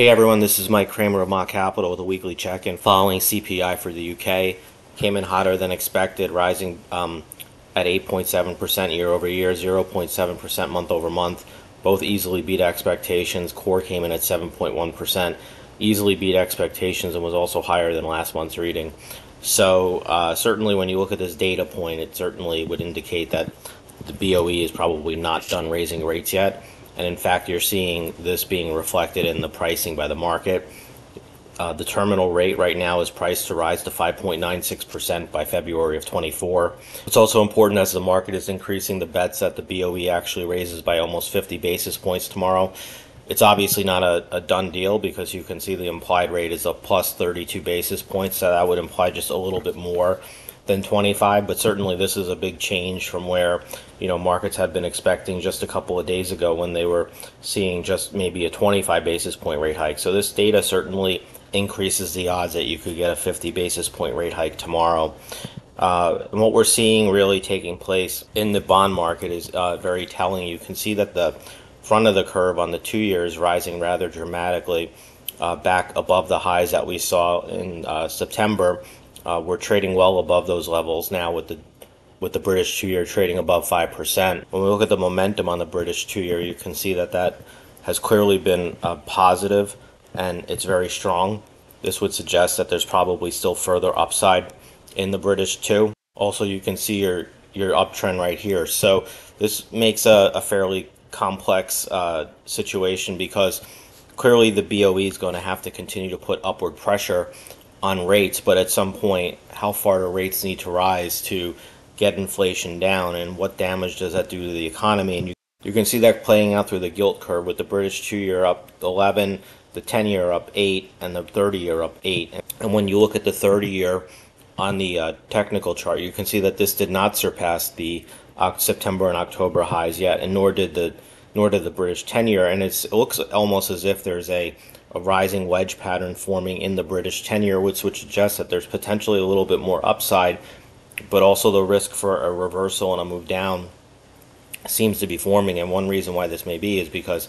Hey everyone, this is Mike Kramer of Mott Capital with a weekly check-in following CPI for the UK. Came in hotter than expected, rising um, at 8.7% year over year, 0.7% month over month. Both easily beat expectations. Core came in at 7.1%, easily beat expectations, and was also higher than last month's reading. So uh, certainly, when you look at this data point, it certainly would indicate that the BOE is probably not done raising rates yet and in fact, you're seeing this being reflected in the pricing by the market. Uh, the terminal rate right now is priced to rise to 5.96% by February of 24. It's also important as the market is increasing the bets that the BOE actually raises by almost 50 basis points tomorrow. It's obviously not a, a done deal because you can see the implied rate is a plus 32 basis points, so that would imply just a little bit more than 25, but certainly this is a big change from where you know markets had been expecting just a couple of days ago when they were seeing just maybe a 25 basis point rate hike. So this data certainly increases the odds that you could get a 50 basis point rate hike tomorrow. Uh, and what we're seeing really taking place in the bond market is uh, very telling. You can see that the front of the curve on the two years rising rather dramatically uh, back above the highs that we saw in uh, September uh, we're trading well above those levels now with the with the British two-year trading above five percent. When we look at the momentum on the British two-year, you can see that that has clearly been uh, positive and it's very strong. This would suggest that there's probably still further upside in the British two. Also, you can see your your uptrend right here. So this makes a, a fairly complex uh, situation because clearly the BOE is going to have to continue to put upward pressure on rates, but at some point, how far do rates need to rise to get inflation down, and what damage does that do to the economy? And you, you can see that playing out through the gilt curve with the British two year up 11, the 10 year up 8, and the 30 year up 8. And when you look at the 30 year on the uh, technical chart, you can see that this did not surpass the uh, September and October highs yet, and nor did the nor did the British 10 year. And it looks almost as if there's a a rising wedge pattern forming in the British 10 year, which would suggest that there's potentially a little bit more upside, but also the risk for a reversal and a move down seems to be forming. And one reason why this may be is because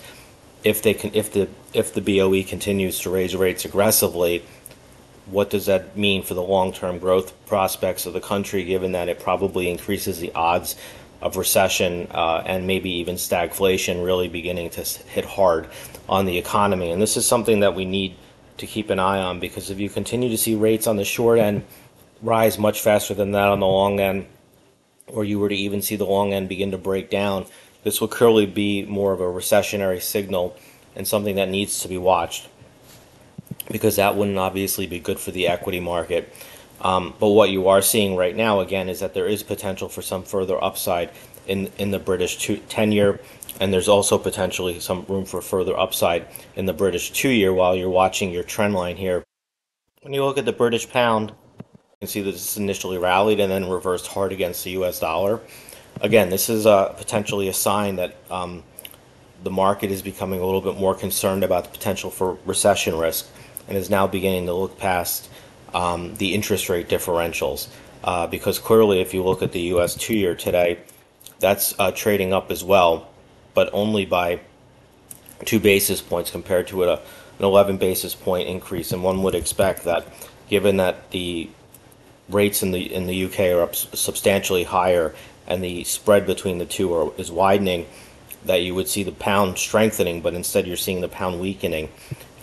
if they can, if the if the BOE continues to raise rates aggressively, what does that mean for the long term growth prospects of the country? Given that it probably increases the odds of recession uh, and maybe even stagflation really beginning to hit hard on the economy. And this is something that we need to keep an eye on because if you continue to see rates on the short end rise much faster than that on the long end, or you were to even see the long end begin to break down, this will clearly be more of a recessionary signal and something that needs to be watched because that wouldn't obviously be good for the equity market. Um, but what you are seeing right now, again, is that there is potential for some further upside in in the British two, 10 year, and there's also potentially some room for further upside in the British two year while you're watching your trend line here. When you look at the British pound, you can see that this initially rallied and then reversed hard against the US dollar. Again, this is potentially a sign that um, the market is becoming a little bit more concerned about the potential for recession risk and is now beginning to look past um, the interest rate differentials. Uh, because clearly, if you look at the U.S. two year today, that's uh, trading up as well, but only by two basis points compared to a, an 11 basis point increase. And one would expect that, given that the rates in the in the UK are up substantially higher and the spread between the two are, is widening, that you would see the pound strengthening, but instead you're seeing the pound weakening.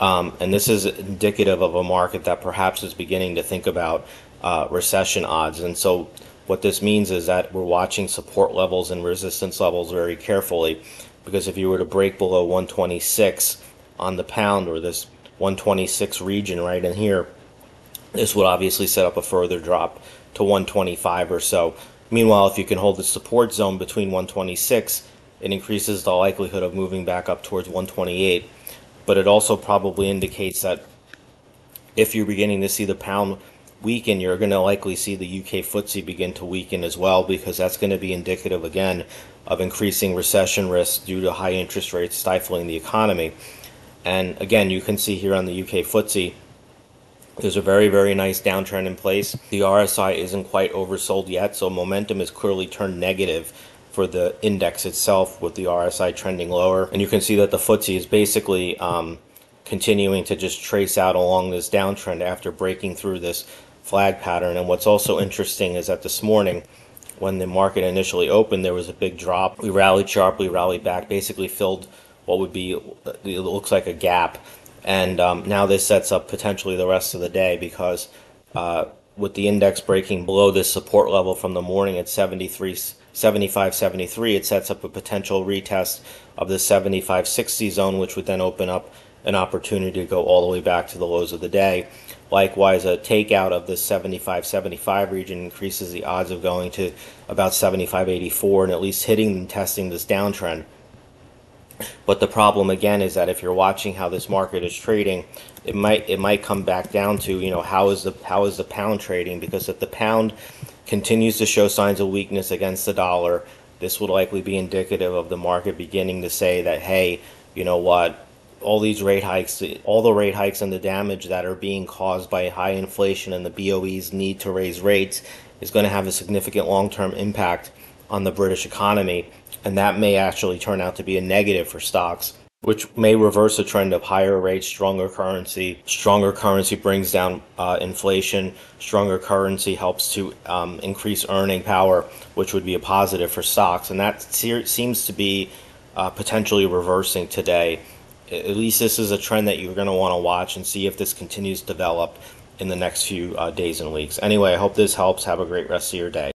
Um, and this is indicative of a market that perhaps is beginning to think about uh, recession odds. And so, what this means is that we're watching support levels and resistance levels very carefully because if you were to break below 126 on the pound or this 126 region right in here, this would obviously set up a further drop to 125 or so. Meanwhile, if you can hold the support zone between 126, it increases the likelihood of moving back up towards 128 but it also probably indicates that if you're beginning to see the pound weaken, you're going to likely see the UK FTSE begin to weaken as well because that's going to be indicative again of increasing recession risk due to high interest rates stifling the economy. And again, you can see here on the UK FTSE, there's a very, very nice downtrend in place. The RSI isn't quite oversold yet, so momentum is clearly turned negative for the index itself with the RSI trending lower. And you can see that the FTSE is basically um, continuing to just trace out along this downtrend after breaking through this flag pattern. And what's also interesting is that this morning, when the market initially opened, there was a big drop. We rallied sharply, rallied back, basically filled what would be, it looks like a gap. And um, now this sets up potentially the rest of the day because uh, with the index breaking below this support level from the morning at 73, 75, 73, it sets up a potential retest of the 75.60 zone, which would then open up an opportunity to go all the way back to the lows of the day. Likewise, a takeout of the 75 75 region increases the odds of going to about 75.84 and at least hitting and testing this downtrend. But the problem again is that if you're watching how this market is trading, it might it might come back down to you know how is the how is the pound trading because if the pound continues to show signs of weakness against the dollar, this would likely be indicative of the market beginning to say that hey, you know what, all these rate hikes, all the rate hikes and the damage that are being caused by high inflation and the BOE's need to raise rates is going to have a significant long-term impact on the British economy, and that may actually turn out to be a negative for stocks, which may reverse a trend of higher rates, stronger currency. Stronger currency brings down uh, inflation. Stronger currency helps to um, increase earning power, which would be a positive for stocks, and that se- seems to be uh, potentially reversing today at least this is a trend that you're going to want to watch and see if this continues to develop in the next few uh, days and weeks. Anyway, I hope this helps. Have a great rest of your day.